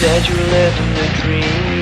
said you lived in a dream.